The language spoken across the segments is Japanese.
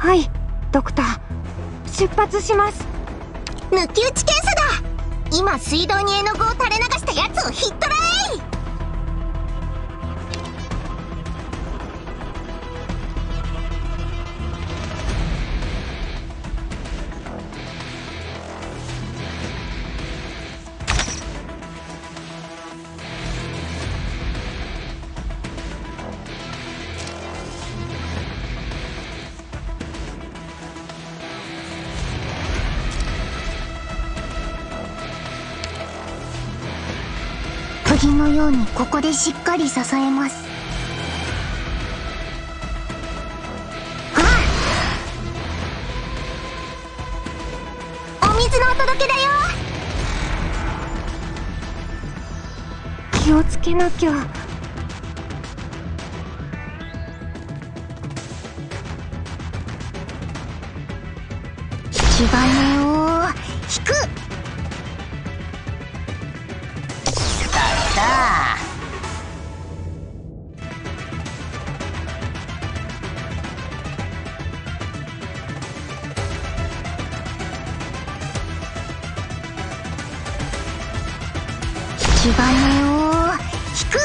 はいドクター。出発します。抜き打ち検査だ。今水道に絵の具を垂れ流したやつをひっ捕らえ釘のようにここでしっかり支えます。あお水のお届けだよ。気をつけなきゃ。火金を引く。火金を引く。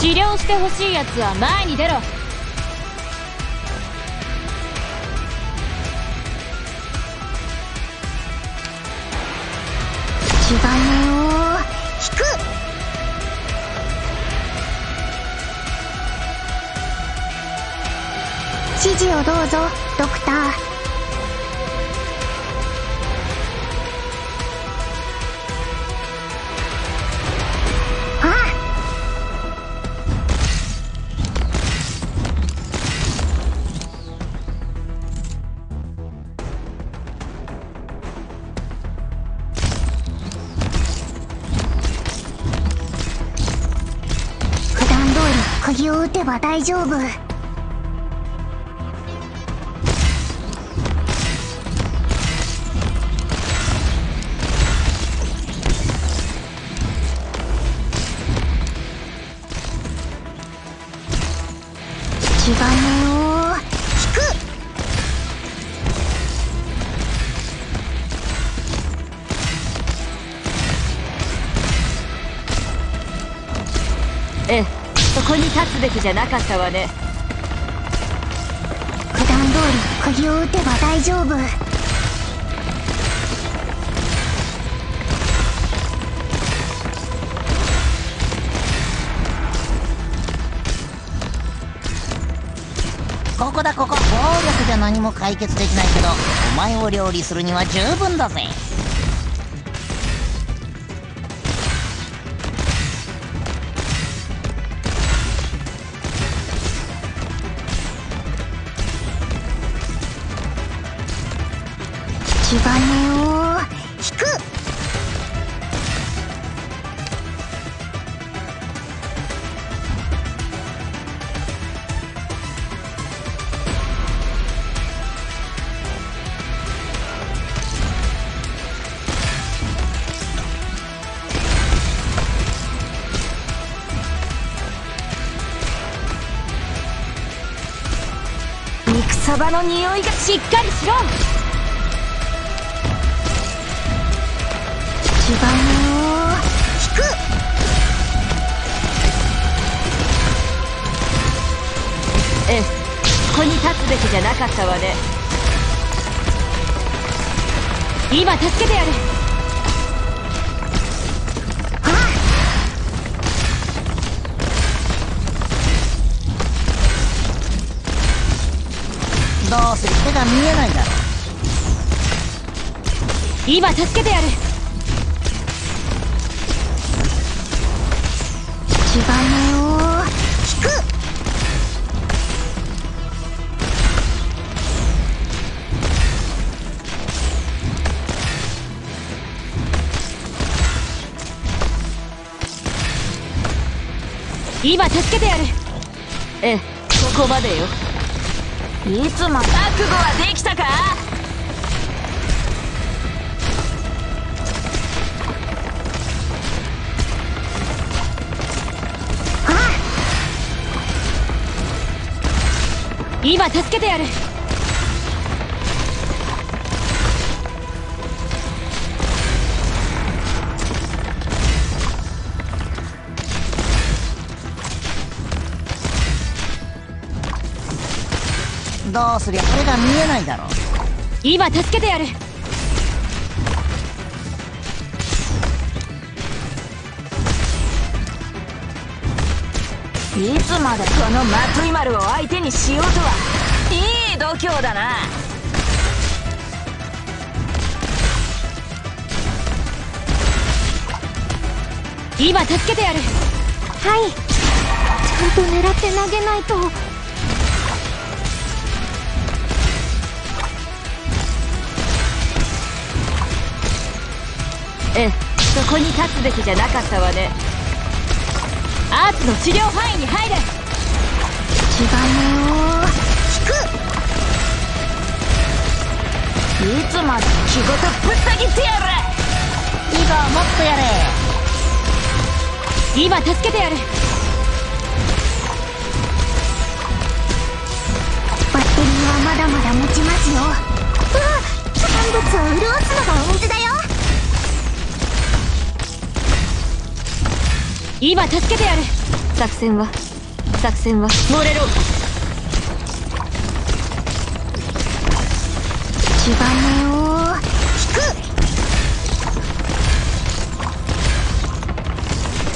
治療してほしいやつは前に出ろ。火金を指示をどうぞドクター。あ普段通り釘を打てば大丈夫。ええ。そこに立つべきじゃなかったわね。普段通り釘を打てば大丈夫。ここだここ。暴力じゃ何も解決できないけどお前を料理するには十分だぜ。火金を引く。肉そばの匂いがしっかりしろ。火金を引く。ええここに立つべきじゃなかったわね。今助けてやるどうせ手が見えないだろ今助けてやるを引く。今助けてやる。ええここまでよ。いつも覚悟はできたか？今助けてやる。どうすりゃこれが見えないだろ今助けてやるいつまでこのマトイマルを相手にしようとは。いい度胸だな。今助けてやる。はい。ちゃんと狙って投げないと。ええそこに立つべきじゃなかったわねアーツの治療範囲に入れ。血金を引く。いつまで気ごとぶった切ってやる。いいかもっとやれ。今助けてやる。バッテリーはまだまだ持ちますよ。うわ産物を潤すのがお水だよ。今助けてやる。作戦は？作戦は？漏れろ。血金を引く。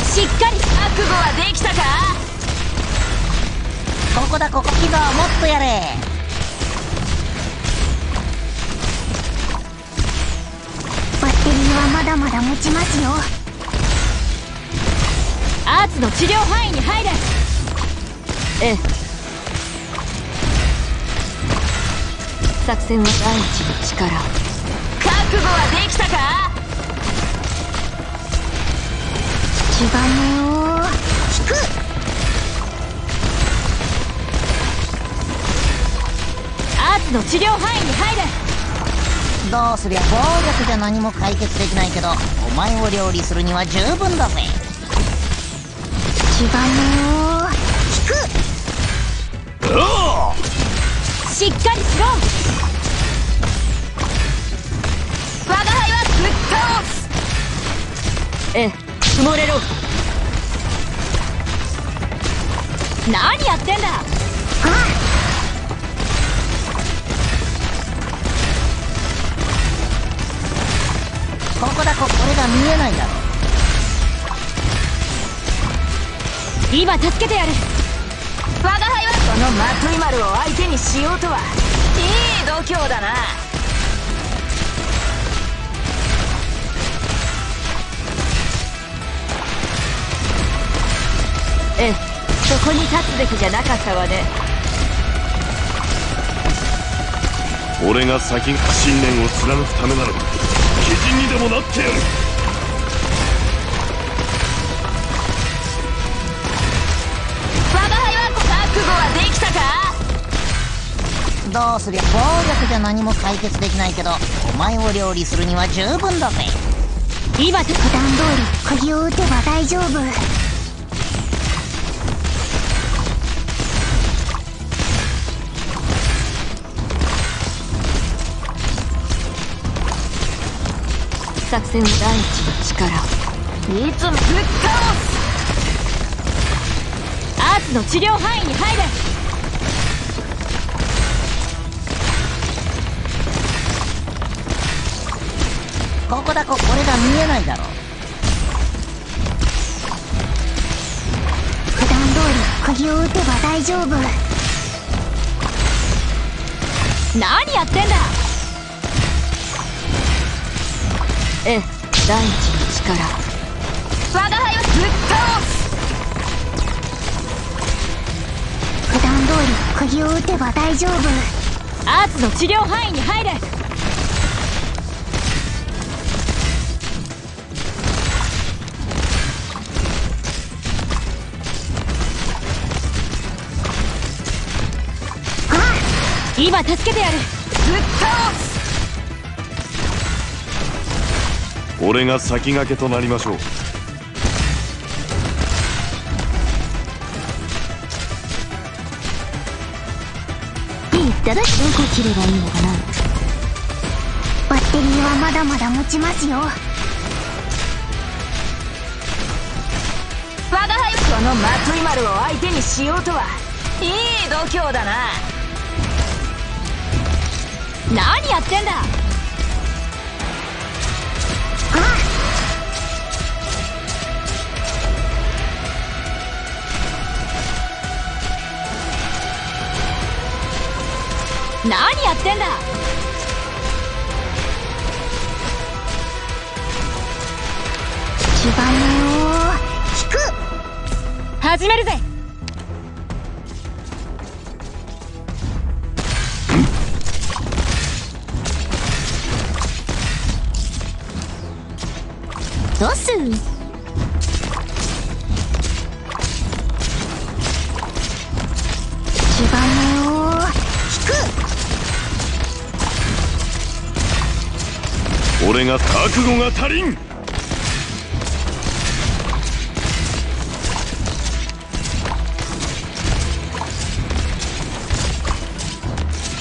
しっかり覚悟はできたか？ここだここいいかもっとやれ。バッテリーはまだまだ持ちますよアーツの治療範囲に入れ。ええ。作戦は大地の力。覚悟はできたか？血金を引く。アーツの治療範囲に入れ。どうすりゃ暴力じゃ何も解決できないけどお前を料理するには十分だぜ。血金を引くしっかりしろ我が輩はぶっ倒すええ埋もれろ。何やってんだ。ここだここれが見えないだろ。今助けてやる。我が輩はこのマトイマルを相手にしようとはいい度胸だな。ええそこに立つべきじゃなかったわね。俺が先信念を貫くためならば鬼人にでもなってやるどうすりゃ暴力じゃ何も解決できないけどお前を料理するには十分だぜ。今て普段通り釘を打てば大丈夫。作戦は大地の力。いつもぶっ倒す。アーツの治療範囲に入れここだここれが見えないだろ普段通り釘を打てば大丈夫。何やってんだ。ええ大地の力。我が輩はぶっ倒す普段通り釘を打てば大丈夫。アーツの治療範囲に入れ今助けてやる。ぶっ倒す俺が先駆けとなりましょう。たどこ切ればいいのかな。バッテリーはまだまだ持ちますよ。我が輩はこのマトイマルを相手にしようとはいい度胸だな何やってんだ？何やってんだ？火花を引く。始めるぜどうす火花を引く。俺が覚悟が足りん。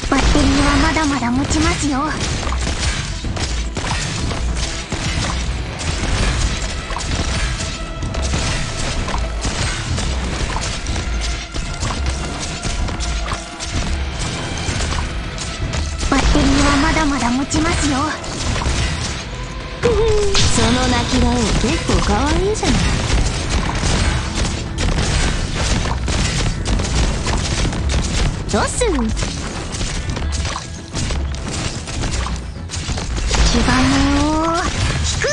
バッテリーはまだまだ持ちますよその泣き顔結構可愛いいじゃない。どうす火花を引く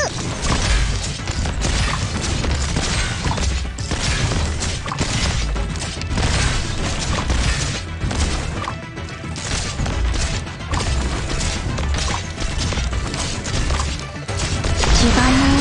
火花を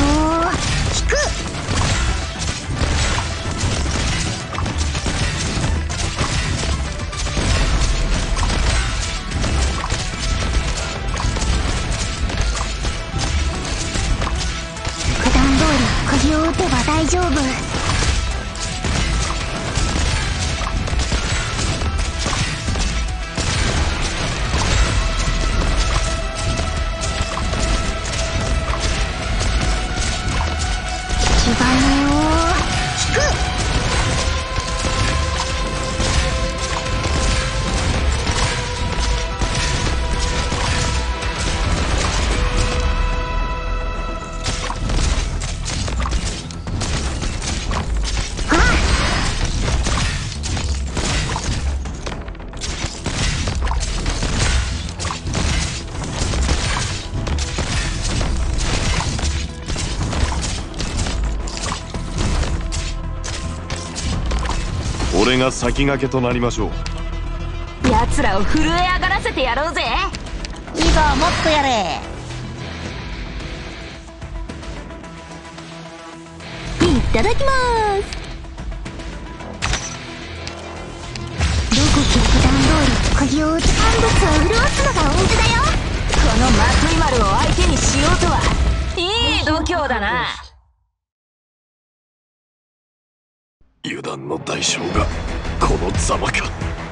俺が先駆けとなりましょう。奴らを震え上がらせてやろうぜ。いいぞもっとやれ。いただきます。どこか普段通り釘を打つ乾物を潤すのが大事だよ。このマトイマルを相手にしようとは。いい度胸だな油断の代償がこのざまか。